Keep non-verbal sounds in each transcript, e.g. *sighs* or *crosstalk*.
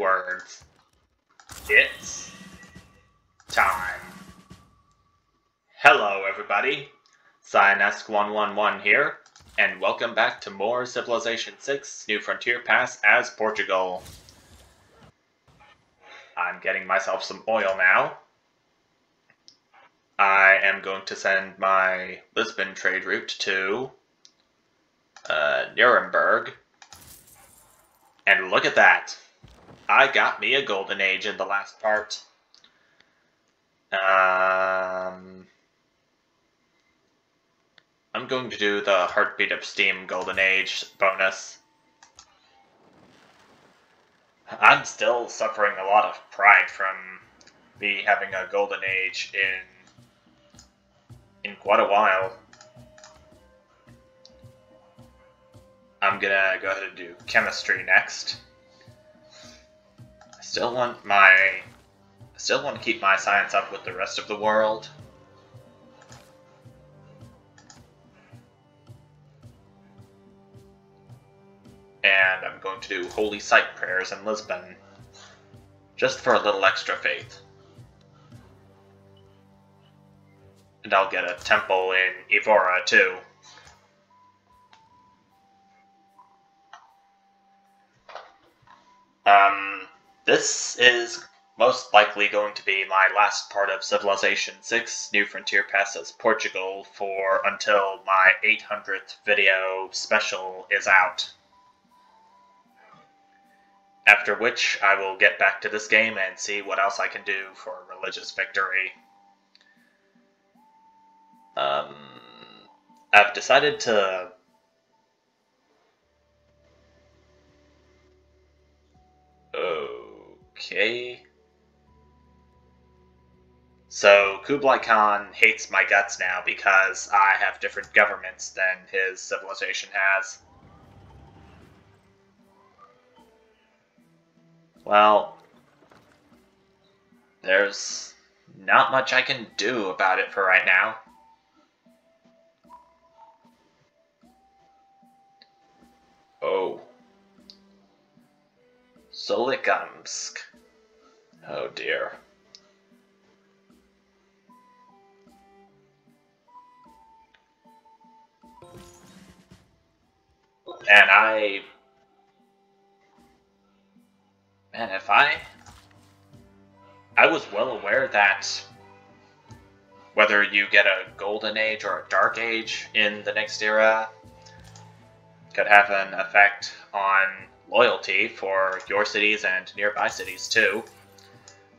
words. It's time. Hello, everybody. Cyanesque111 here, and welcome back to more Civilization 6 New Frontier Pass as Portugal. I'm getting myself some oil now. I am going to send my Lisbon trade route to uh, Nuremberg. And look at that. I got me a golden age in the last part. Um, I'm going to do the Heartbeat of Steam Golden Age bonus. I'm still suffering a lot of pride from me having a golden age in in quite a while. I'm gonna go ahead and do chemistry next. Still want my I still want to keep my science up with the rest of the world. And I'm going to do holy site prayers in Lisbon. Just for a little extra faith. And I'll get a temple in Evora too. Um, this is most likely going to be my last part of Civilization 6 New Frontier Passes Portugal for until my 800th video special is out. After which, I will get back to this game and see what else I can do for religious victory. Um, I've decided to Okay. So Kublai Khan hates my guts now because I have different governments than his civilization has. Well, there's not much I can do about it for right now. Oh. Solikamsk. Oh dear. And I... Man, if I... I was well aware that whether you get a golden age or a dark age in the next era could have an effect on loyalty for your cities and nearby cities too.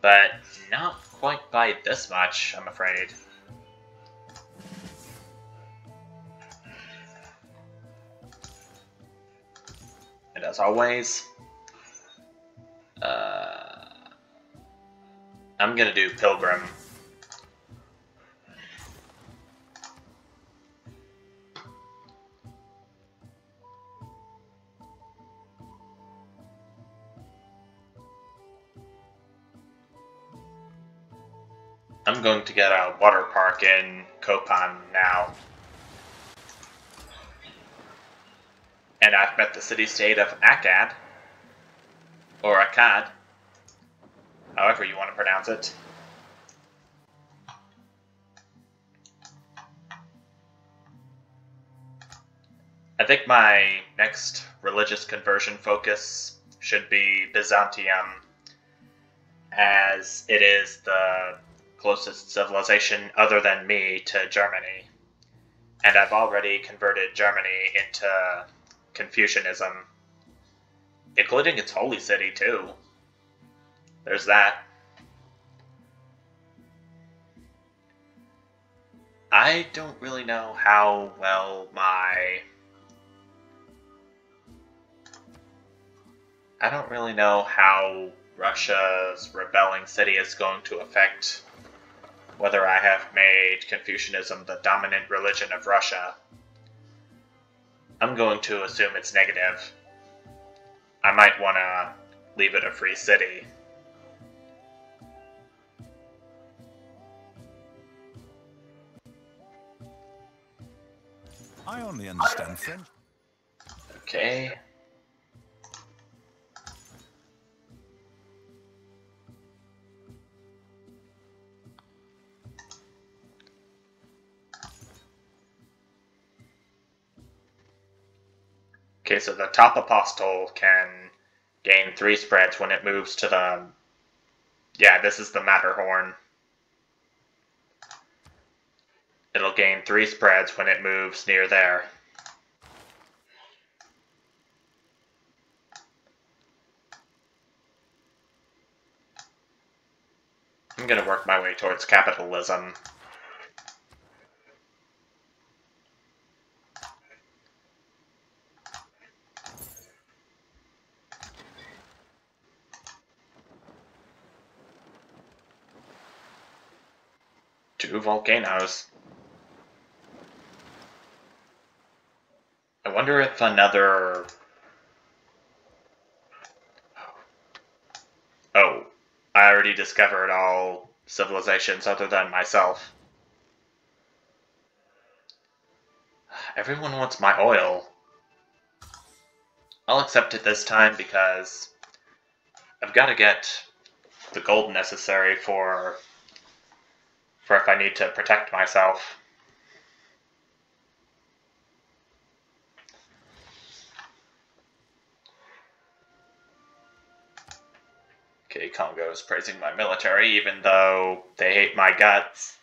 But not quite by this much, I'm afraid. And as always, uh, I'm gonna do Pilgrim I'm going to get a water park in Kopan now. And I've met the city-state of Akkad, or Akkad, however you want to pronounce it. I think my next religious conversion focus should be Byzantium, as it is the closest civilization other than me to Germany. And I've already converted Germany into Confucianism, including its holy city, too. There's that. I don't really know how well my. I don't really know how Russia's rebelling city is going to affect whether I have made Confucianism the dominant religion of Russia. I'm going to assume it's negative. I might want to leave it a free city. I only understand French. Okay. So the top apostle can gain three spreads when it moves to the. Yeah, this is the Matterhorn. It'll gain three spreads when it moves near there. I'm gonna work my way towards capitalism. Volcanoes. I wonder if another... Oh. oh, I already discovered all civilizations other than myself. Everyone wants my oil. I'll accept it this time because I've got to get the gold necessary for for if I need to protect myself. Okay, Congo's praising my military, even though they hate my guts.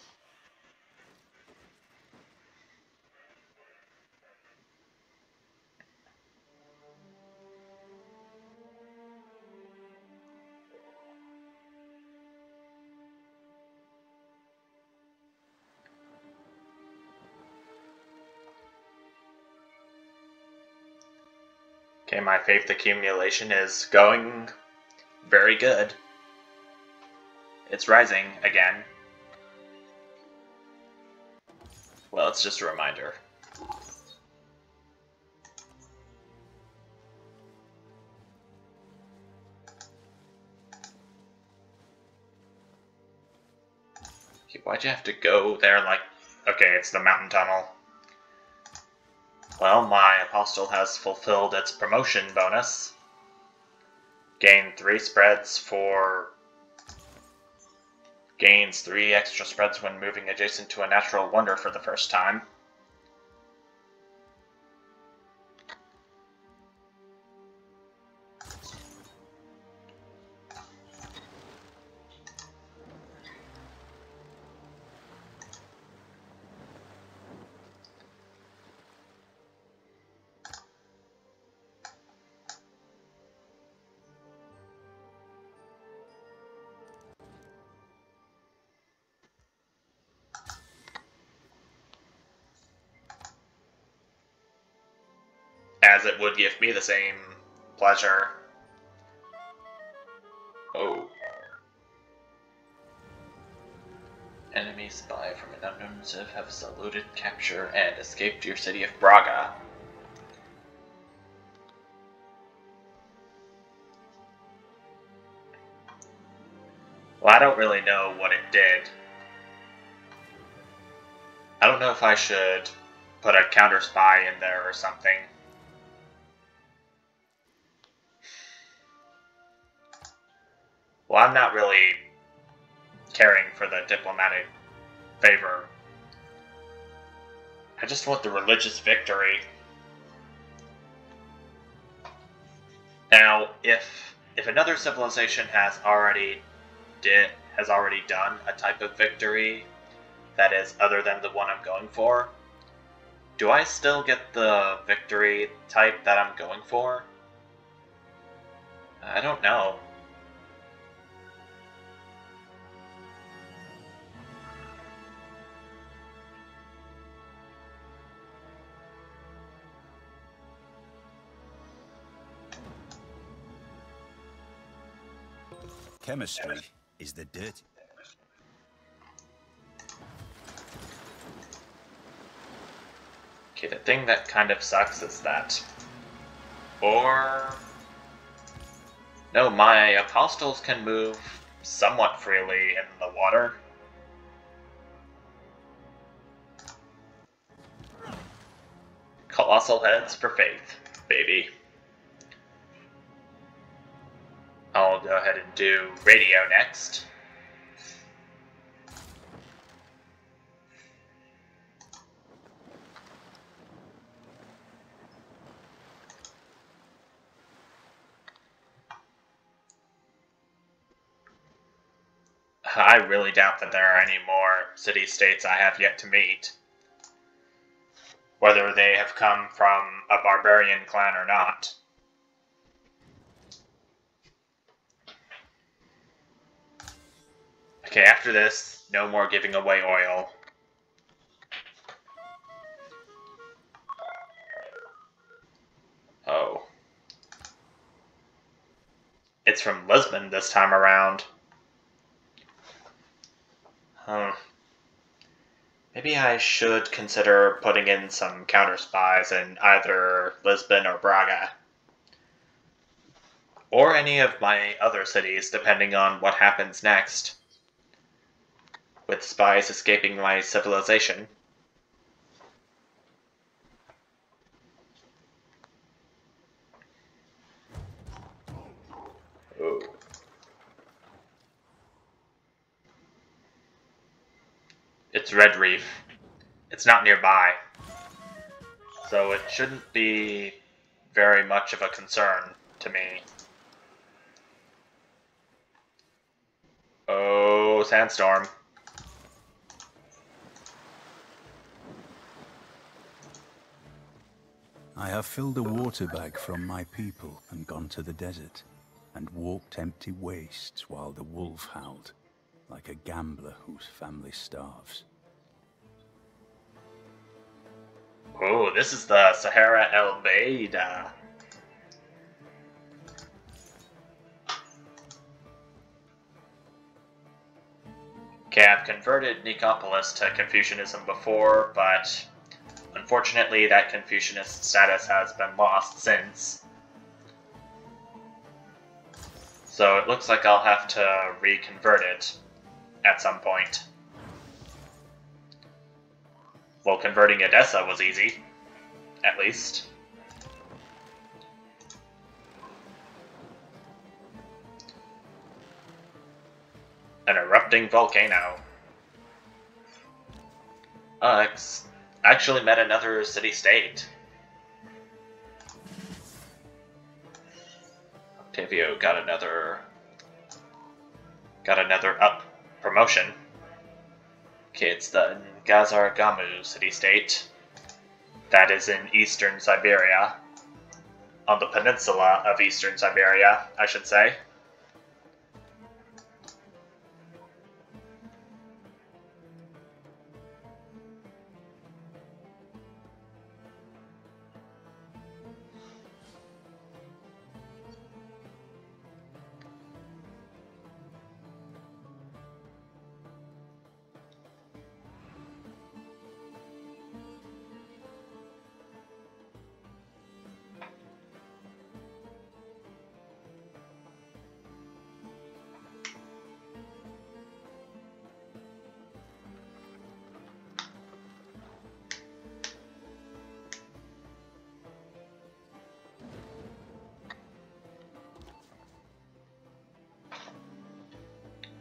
My faith accumulation is going very good. It's rising again. Well, it's just a reminder. Why'd you have to go there like... Okay, it's the mountain tunnel. Well, my apostle has fulfilled its promotion bonus. Gain three spreads for... Gains three extra spreads when moving adjacent to a natural wonder for the first time. It would give me the same pleasure. Oh. Enemy spy from an unknown civ have saluted, capture, and escaped your city of Braga. Well, I don't really know what it did. I don't know if I should put a counter spy in there or something. Well, I'm not really caring for the diplomatic favor. I just want the religious victory. Now, if if another civilization has already did has already done a type of victory that is other than the one I'm going for, do I still get the victory type that I'm going for? I don't know. Chemistry is the dirty. Okay, the thing that kind of sucks is that. Or. No, my apostles can move somewhat freely in the water. Colossal heads for faith, baby. I'll go ahead and do radio next. I really doubt that there are any more city-states I have yet to meet. Whether they have come from a barbarian clan or not. Okay, after this, no more giving away oil. Oh. It's from Lisbon this time around. Hmm. Maybe I should consider putting in some counter spies in either Lisbon or Braga. Or any of my other cities, depending on what happens next. With spies escaping my civilization. Ooh. It's Red Reef. It's not nearby. So it shouldn't be very much of a concern to me. Oh, sandstorm. I have filled a water bag from my people and gone to the desert, and walked empty wastes while the wolf howled, like a gambler whose family starves. Oh, this is the Sahara El Beida. Okay, I've converted Nicopolis to Confucianism before, but unfortunately that Confucianist status has been lost since. So it looks like I'll have to reconvert it at some point. Well, converting Edessa was easy. At least. An erupting volcano. Uh, actually met another city-state. Octavio got another... Got another up promotion. Okay, it's the Ngazargamu city-state. That is in eastern Siberia. On the peninsula of eastern Siberia, I should say.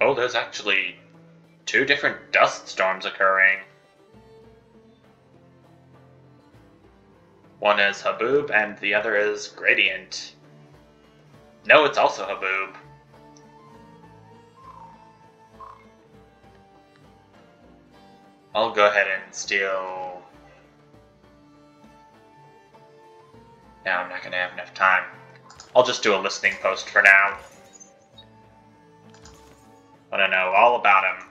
Oh, there's actually two different dust storms occurring. One is Haboob and the other is Gradient. No, it's also Haboob. I'll go ahead and steal... Now I'm not going to have enough time. I'll just do a listening post for now. Want to know all about him.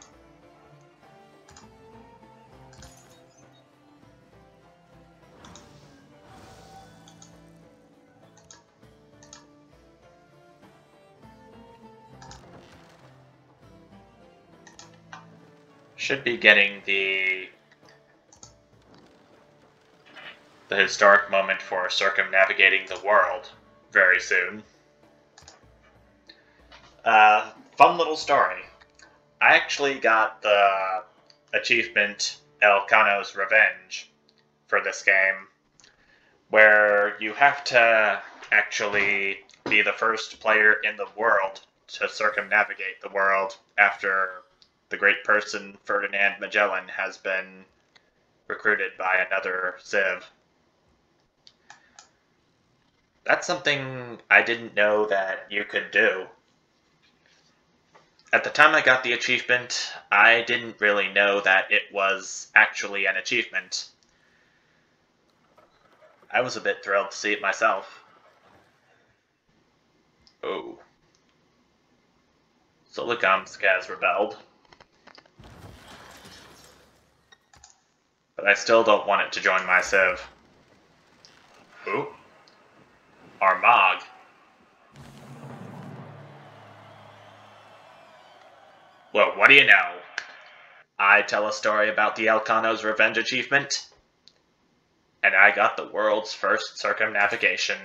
Should be getting the the historic moment for circumnavigating the world very soon. Uh, fun little story. I actually got the achievement Elcano's Revenge for this game, where you have to actually be the first player in the world to circumnavigate the world after the great person Ferdinand Magellan has been recruited by another Civ. That's something I didn't know that you could do At the time I got the achievement, I didn't really know that it was actually an achievement. I was a bit thrilled to see it myself. Oh. Solikamsk has rebelled. But I still don't want it to join my civ. Who? Armagh. Well, what do you know? I tell a story about the Elcano's revenge achievement, and I got the world's first circumnavigation.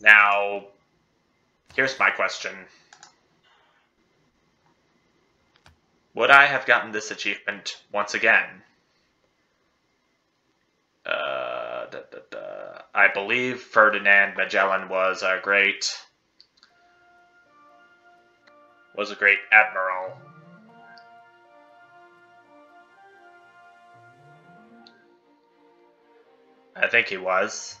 Now, here's my question. Would I have gotten this achievement once again? Uh, da, da, da. I believe Ferdinand Magellan was a great was a great admiral. I think he was.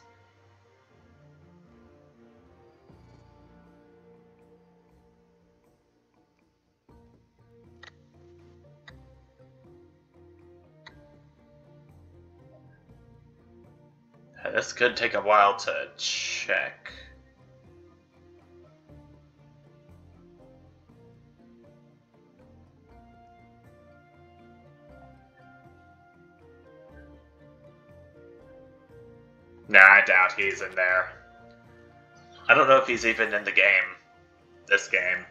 This could take a while to check. He's in there. I don't know if he's even in the game. This game.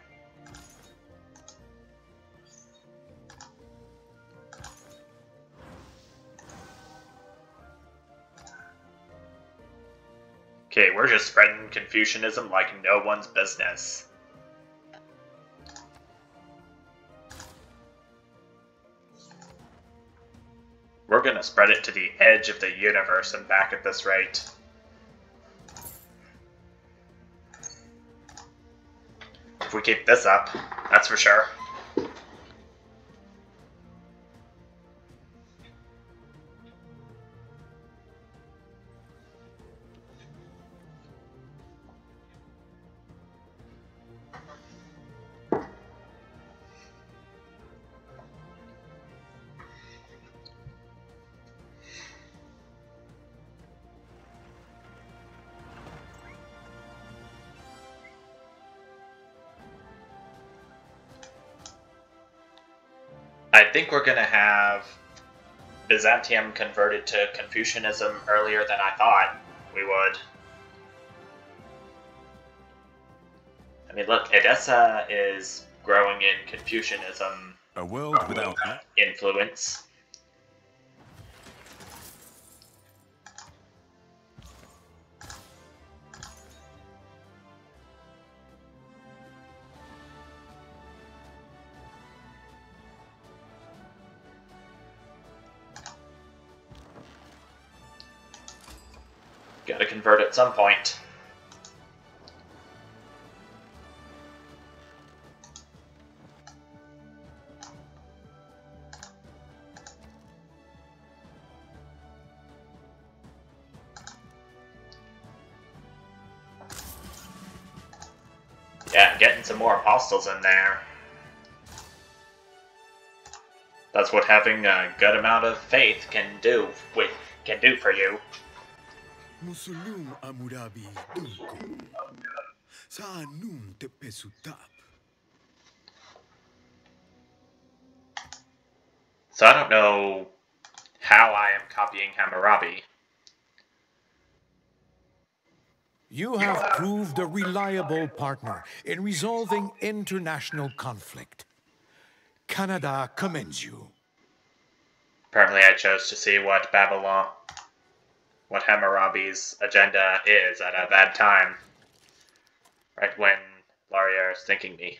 Okay, we're just spreading Confucianism like no one's business. We're gonna spread it to the edge of the universe and back at this rate. If we keep this up, that's for sure. Think we're gonna have Byzantium converted to Confucianism earlier than I thought we would. I mean, look, Edessa is growing in Confucianism A world without influence. Gotta convert at some point. Yeah, getting some more apostles in there. That's what having a good amount of faith can do with can do for you. Musulum Amurabi Dunko. Saanum te pesutap. So I don't know how I am copying Hammurabi. You have proved a reliable partner in resolving international conflict. Canada commends you. Apparently, I chose to see what Babylon, what Hammurabi's agenda is at a bad time. Right when Laurier is thinking me.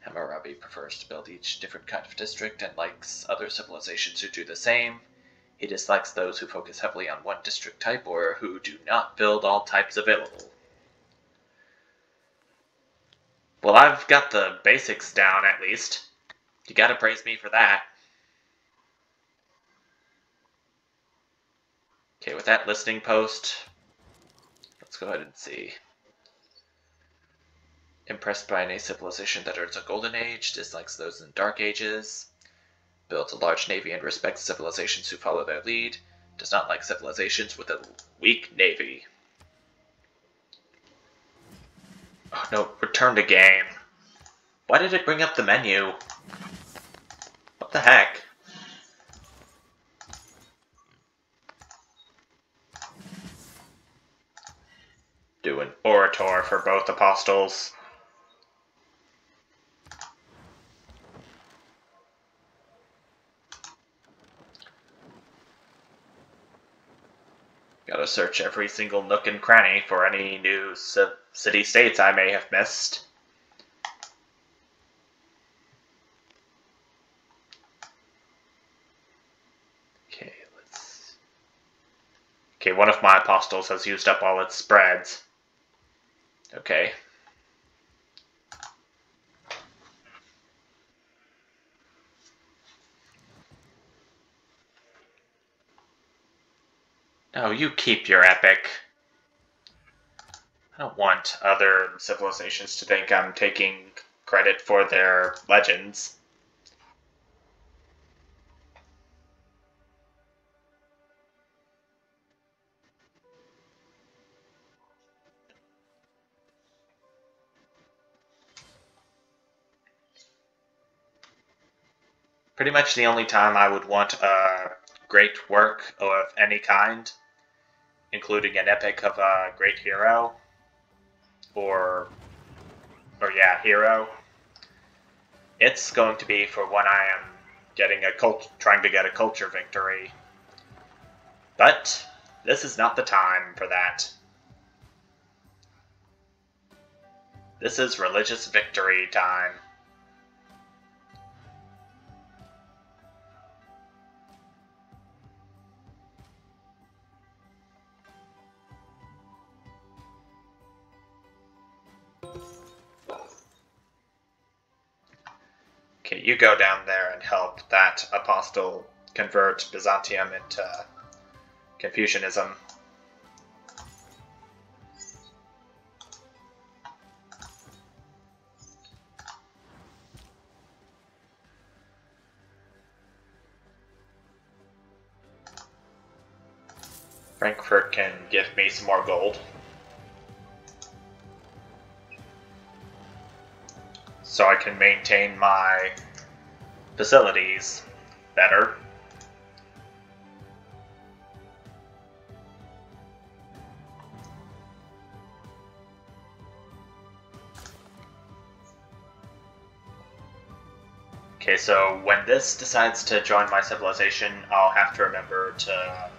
Hammurabi prefers to build each different kind of district and likes other civilizations who do the same. He dislikes those who focus heavily on one district type or who do not build all types available. Well, I've got the basics down at least. You gotta praise me for that. Okay, with that listening post, let's go ahead and see. Impressed by any civilization that earns a golden age, dislikes those in dark ages. Builds a large navy and respects civilizations who follow their lead. Does not like civilizations with a weak navy. Oh no, return to game. Why did it bring up the menu? What the heck? Do an orator for both apostles. Gotta search every single nook and cranny for any new city states I may have missed. Okay, let's... Okay, one of my apostles has used up all its spreads. Okay. No, you keep your epic. I don't want other civilizations to think I'm taking credit for their legends. Pretty much the only time I would want a great work of any kind including an epic of a great hero, or, or yeah, hero. It's going to be for when I am getting a cult, trying to get a culture victory. But this is not the time for that. This is religious victory time. You go down there and help that apostle convert Byzantium into Confucianism. Frankfurt can give me some more gold. so I can maintain my facilities better. Okay, so when this decides to join my civilization, I'll have to remember to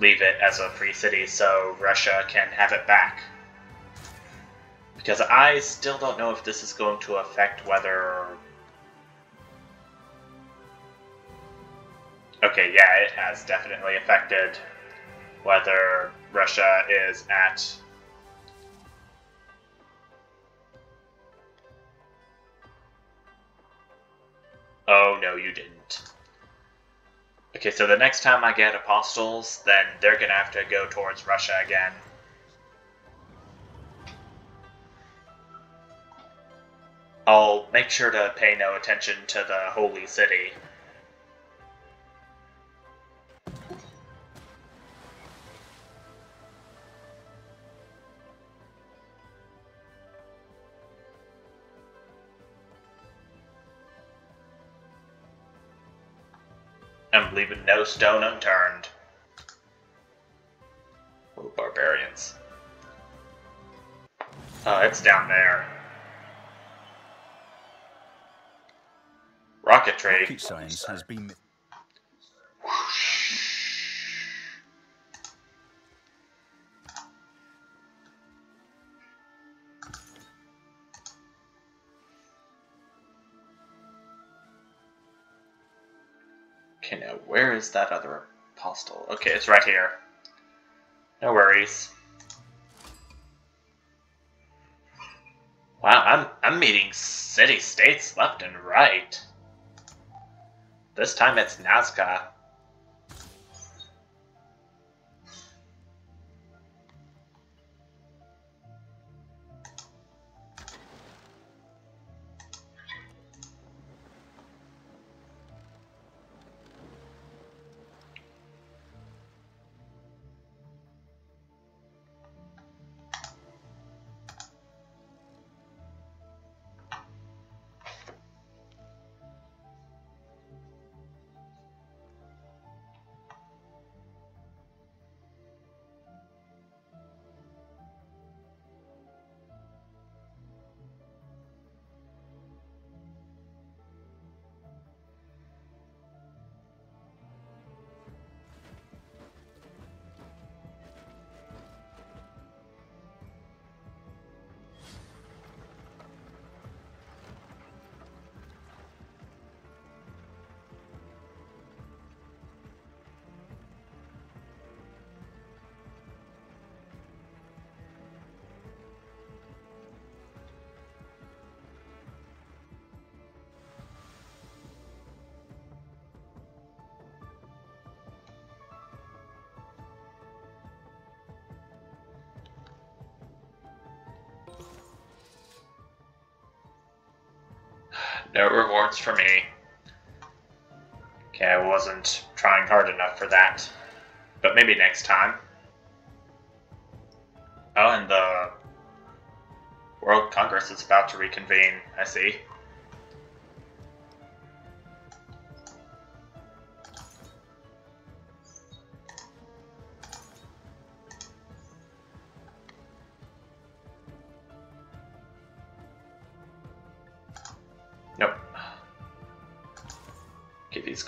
leave it as a free city so Russia can have it back. Because I still don't know if this is going to affect whether... Okay, yeah, it has definitely affected whether Russia is at... Oh, no, you didn't. Okay, so the next time I get apostles, then they're gonna have to go towards Russia again. I'll make sure to pay no attention to the holy city. Leaving no stone unturned. Oh, barbarians. Oh, it's down there. Rocketry. Rocket science has been. Okay, now where is that other apostle? Okay, it's right here. No worries. Wow, I'm I'm meeting city states left and right. This time it's Nazca. No rewards for me. Okay, I wasn't trying hard enough for that. But maybe next time. Oh, and the World Congress is about to reconvene, I see.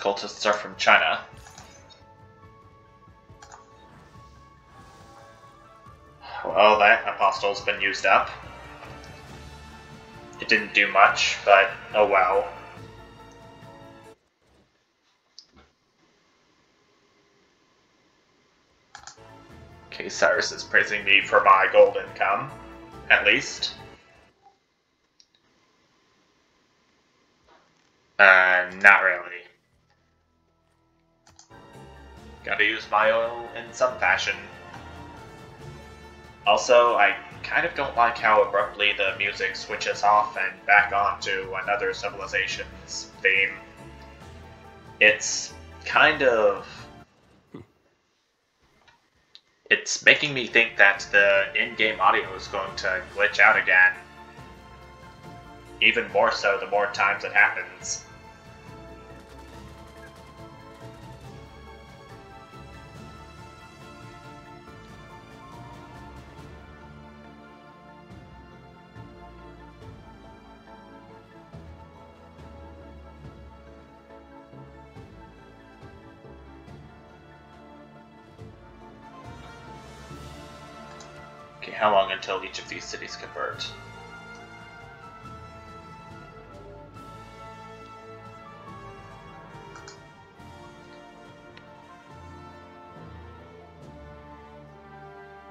Cultists are from China. Well, that apostle's been used up. It didn't do much, but oh well. Okay, Cyrus is praising me for my gold income, at least. Uh, not really. Gotta use my oil in some fashion. Also, I kind of don't like how abruptly the music switches off and back on to another civilization's theme. It's kind of. It's making me think that the in game audio is going to glitch out again. Even more so the more times it happens. How long until each of these cities convert?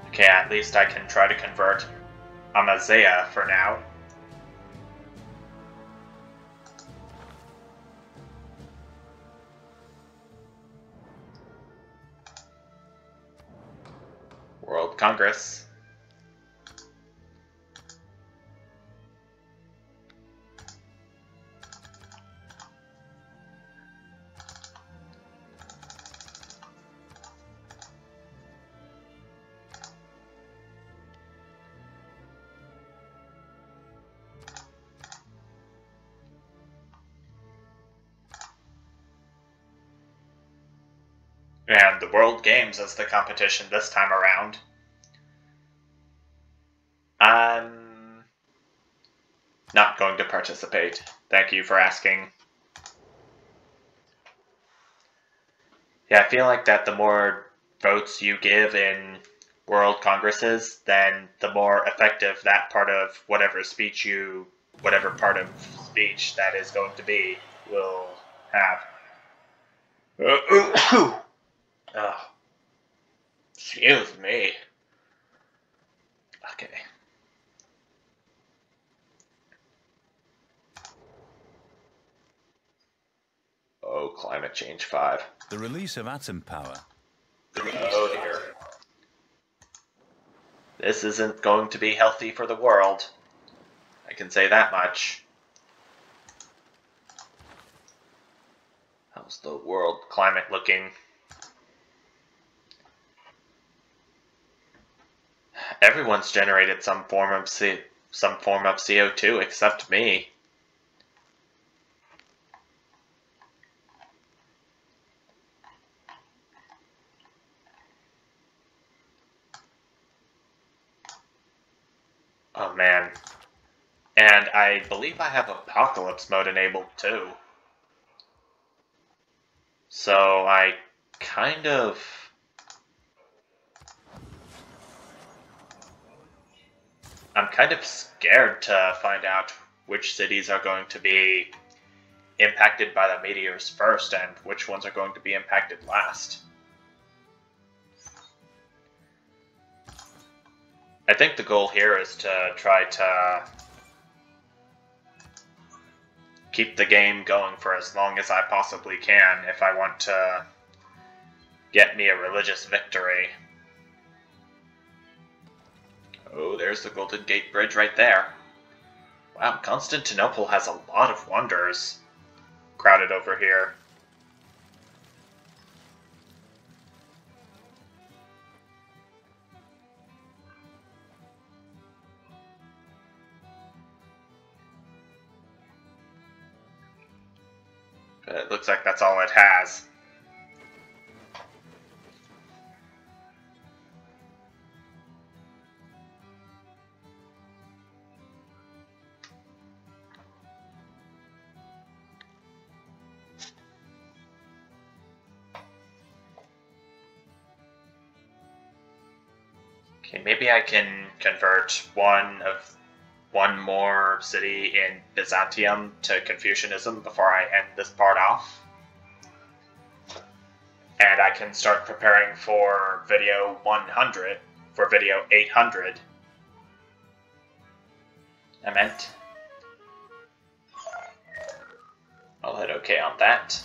Okay, at least I can try to convert Amazea for now. World Congress. As the competition this time around. I'm not going to participate. Thank you for asking. Yeah, I feel like that the more votes you give in World Congresses, then the more effective that part of whatever speech you, whatever part of speech that is going to be, will have. Oh, excuse me. Okay. Oh, climate change 5. The release of atom power. Oh dear. This isn't going to be healthy for the world. I can say that much. How's the world climate looking? Everyone's generated some form of C some form of CO2 except me. Oh man. And I believe I have apocalypse mode enabled too. So I kind of I'm kind of scared to find out which cities are going to be impacted by the meteors first and which ones are going to be impacted last. I think the goal here is to try to keep the game going for as long as I possibly can if I want to get me a religious victory. Oh, there's the Golden Gate Bridge right there. Wow, Constantinople has a lot of wonders crowded over here. But it looks like that's all it has. Okay, maybe I can convert one of one more city in Byzantium to Confucianism before I end this part off. And I can start preparing for video 100, for video 800. I meant. I'll hit OK on that.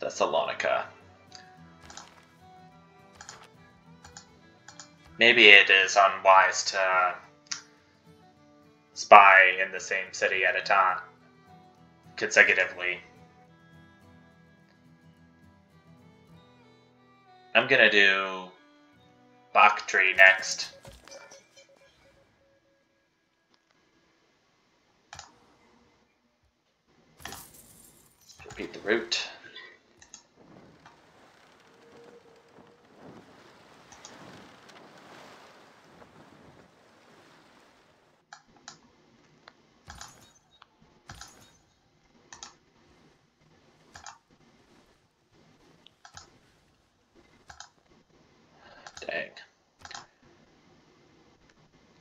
Thessalonica. Maybe it is unwise to spy in the same city at a time consecutively. I'm gonna do Bakhtri next. Repeat the route.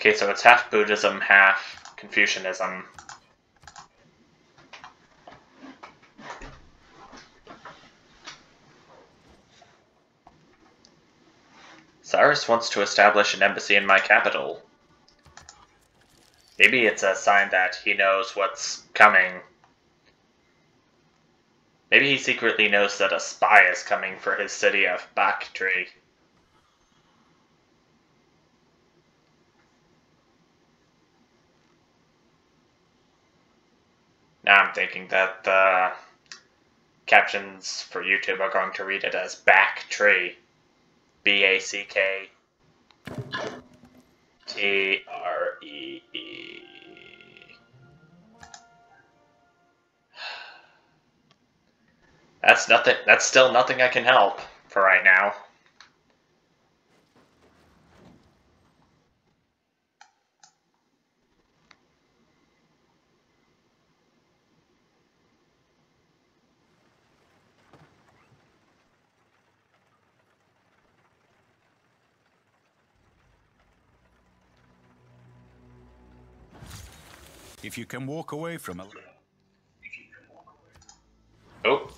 Okay, so it's half Buddhism, half Confucianism. Cyrus wants to establish an embassy in my capital. Maybe it's a sign that he knows what's coming. Maybe he secretly knows that a spy is coming for his city of Bakhtri. I'm thinking that the captions for YouTube are going to read it as back tree. B A C K T R E E. That's nothing. That's still nothing I can help for right now. If you can walk away from a... Oh,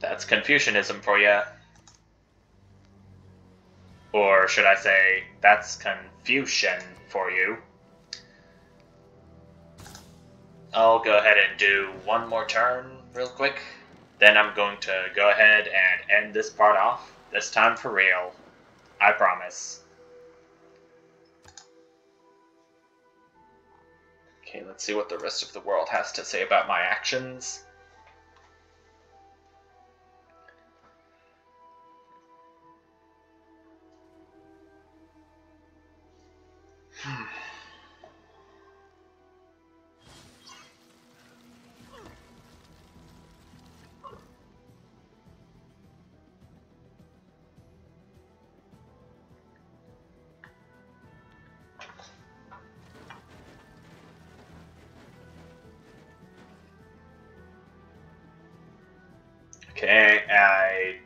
that's Confucianism for you. Or should I say, that's Confucian for you. I'll go ahead and do one more turn real quick. Then I'm going to go ahead and end this part off. This time for real. I promise. Okay, let's see what the rest of the world has to say about my actions. Okay, I.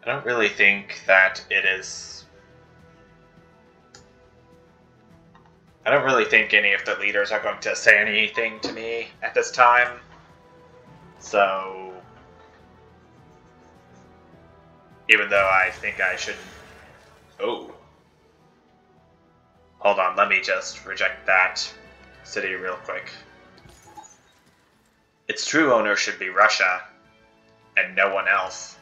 I don't really think that it is. I don't really think any of the leaders are going to say anything to me at this time. So. Even though I think I should. Oh. Hold on, let me just reject that city real quick. Its true owner should be Russia, and no one else.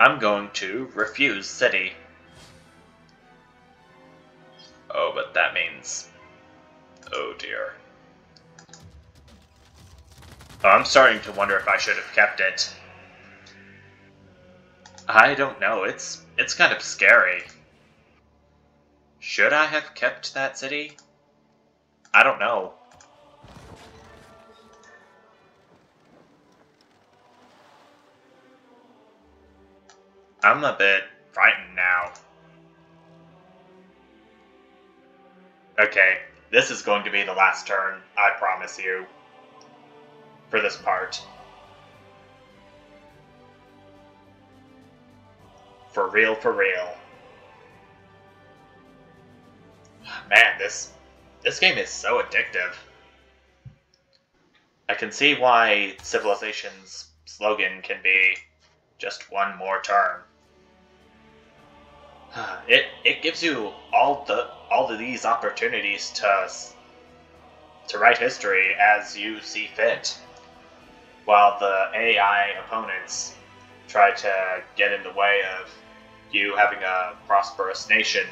I'm going to refuse city. Oh, but that means... Oh dear. I'm starting to wonder if I should have kept it. I don't know, it's it's kind of scary. Should I have kept that city? I don't know. I'm a bit frightened now. Okay, this is going to be the last turn, I promise you. For this part. Real, for real. Man, this this game is so addictive. I can see why Civilization's slogan can be just one more turn. *sighs* It it gives you all the all of these opportunities to to write history as you see fit, while the AI opponents try to get in the way of you having a prosperous nation.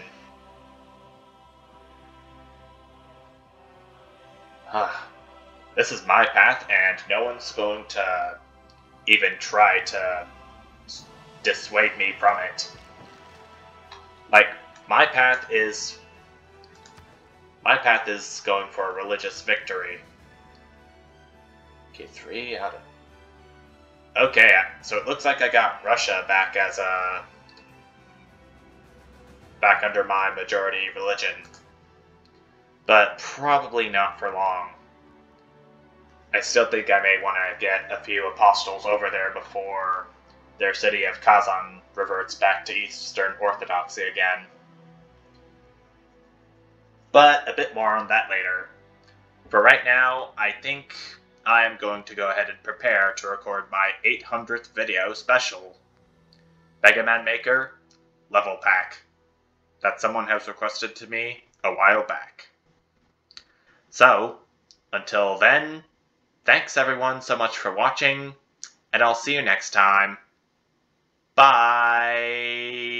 Ah, this is my path, and no one's going to even try to dissuade me from it. Like, my path is. My path is going for a religious victory. Okay, three out of. Okay, uh, so it looks like I got Russia back as a. back under my majority religion. But probably not for long. I still think I may want to get a few apostles over there before their city of Kazan reverts back to Eastern Orthodoxy again. But a bit more on that later. For right now, I think I am going to go ahead and prepare to record my 800th video special. Mega Man Maker Level Pack that someone has requested to me a while back. So, until then, thanks everyone so much for watching, and I'll see you next time. Bye.